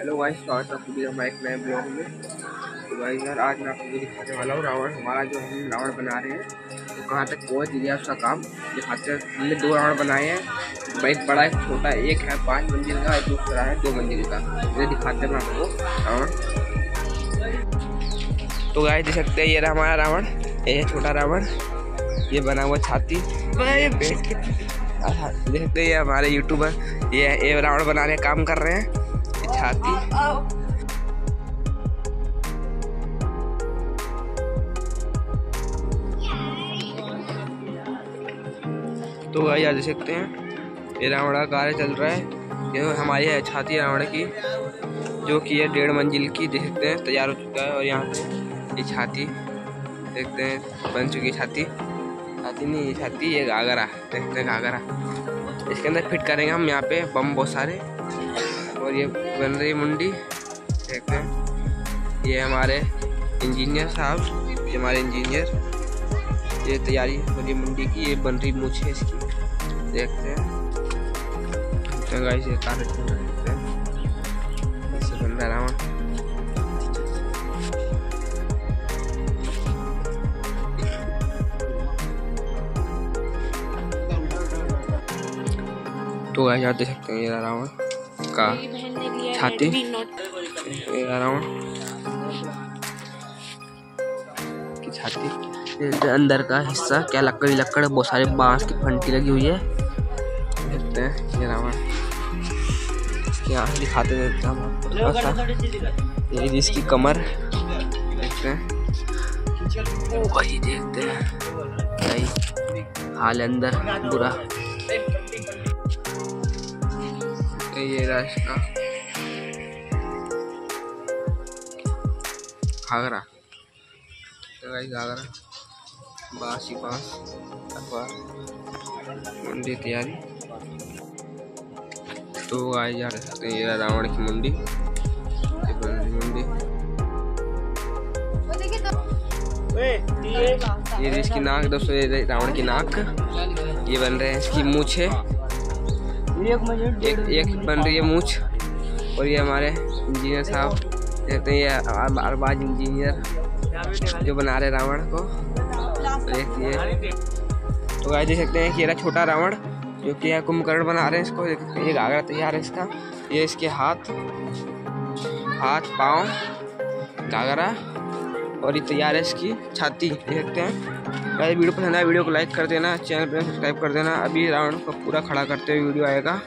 भाई स्वागत है आपको हमारे एक नए ब्लॉग में। तो भाई यार, आज मैं आपको दिखाने वाला हूँ, रावण। हमारा जो हम रावण बना रहे हैं तो कहाँ तक पहुँच गया उसका काम? दिखाते हैं हमने दो रावण बनाए हैं। एक बड़ा, एक छोटा, एक है पाँच मंजिल का, एक दूसरा है दो मंजिल का। ये दिखाते हैं आपको, रावण। तो गाय देख सकते हैं, ये रहा हमारा रावण, ये है छोटा रावण। ये बना हुआ छाती देख सकते हैं, ये हमारे यूट्यूबर ये ये रावण बनाने काम कर रहे हैं। छाती तो भाई, आज सकते हैं। ये रावण कार्य चल रहा है। ये हमारी है छाती रावण की, जो कि है डेढ़ मंजिल की, देख सकते हैं, तैयार हो चुका है। और यहाँ पे ये छाती, देखते हैं, बन चुकी छाती। छाती नहीं, ये छाती, ये घाघरा, देखते हैं घाघरा। इसके अंदर फिट करेंगे हम यहाँ पे बम बहुत सारे। और ये बन रही मुंडी। देखते हैं। ये हमारे इंजीनियर साहब, ये हमारे इंजीनियर। ये तैयारी हो रही मुंडी की, ये बन रही मूछ है इसकी। देखते हैं। गाइस ये देखते हैं। रावण। तो गाइस आप देख सकते हैं ये रावण। का छाती। की छाती? अंदर का हिस्सा क्या लकड़ी लकड़ बहुत सारे बाँस की फंटी लगी हुई है। देखते हैं ये रावण यहाँ दिखाते देते हैं ये इसकी कमर। देखते हैं। वही देखते हैं। हाल अंदर बुरा। ये रास्ता घाघरा। घाघरा। बाँस ही बाँस। अखबार। मंडी तैयारी। तो आज जा सकते हैं ये रावण की मंडी। ये बन रही मंडी ये इसकी नाक दोस्तों ये रावण की नाक। ये बन रहे हैं इसकी मूछे। एक एक बन रही है मूछ। और ये हमारे इंजीनियर साहब कहते हैं ये अरबाज इंजीनियर जो बना रहे रावण को। देखिए। तो गाय देख सकते हैं कि ये छोटा रावण जो कि है कुंभकर्ण बना रहे हैं इसको। ये घाघरा तैयार है इसका। ये इसके हाथ हाथ पाँव घाघरा। और ये तैयार है इसकी छाती देखते हैं। अगर वीडियो पसंद आया, वीडियो को लाइक कर देना, चैनल पर सब्सक्राइब कर देना। अभी राउंड को पूरा खड़ा करते हुए वीडियो आएगा।